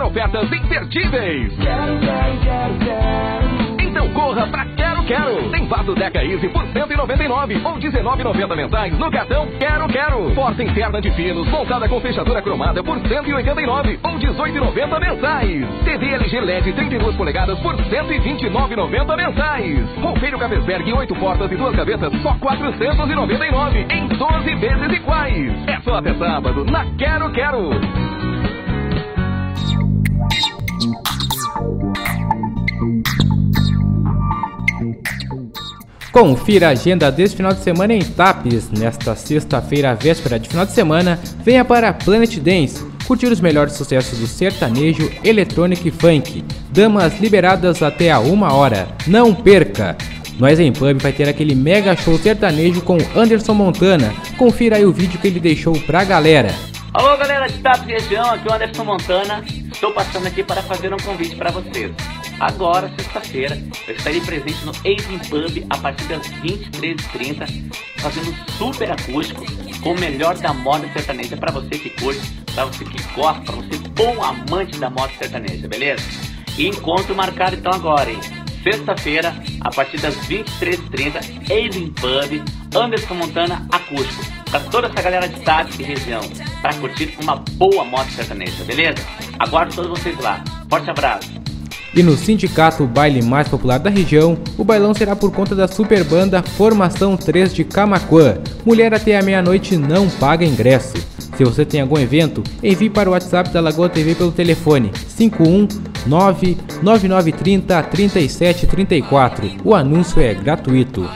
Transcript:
Quero ofertas imperdíveis. Quero, quero, quero, quero. Então corra pra Quero Quero. Tem vaso Deca Easy por 199 ou 19,90 mensais no cartão Quero Quero. Porta interna de finos montada com fechadura cromada por 189 ou 18,90 mensais. TV LG LED 32 polegadas por 129,90 mensais. Roupeiro Capesberg 8 portas e duas gavetas só 499 em 12 vezes iguais. É só até sábado na Quero Quero. Confira a agenda deste final de semana em TAPES. Nesta sexta-feira, véspera de final de semana, venha para Planet Dance, curtir os melhores sucessos do sertanejo, eletrônico e funk. Damas liberadas até a uma hora. Não perca! No Eisen Pub vai ter aquele mega show sertanejo com Anderson Montana. Confira aí o vídeo que ele deixou pra galera. Alô galera de Tapos Região, aqui é o Anderson Montana. Estou passando aqui para fazer um convite para vocês. Agora, sexta-feira, eu estarei presente no Asian Pub a partir das 23h30, fazendo super acústico com o melhor da moda sertaneja para você que curte, para você que gosta, para você bom amante da moda sertaneja, beleza? E encontro marcado então agora, hein? Sexta-feira, a partir das 23h30, Asian Pub, Anderson Montana Acústico. Para toda essa galera de Tati e região, para curtir uma boa moto sertaneja, beleza? Aguardo todos vocês lá. Forte abraço! E no sindicato, baile mais popular da região, o bailão será por conta da super banda Formação 3 de Camacuã. Mulher até a meia-noite não paga ingresso. Se você tem algum evento, envie para o WhatsApp da Lagoa TV pelo telefone 519 9930 3734. O anúncio é gratuito.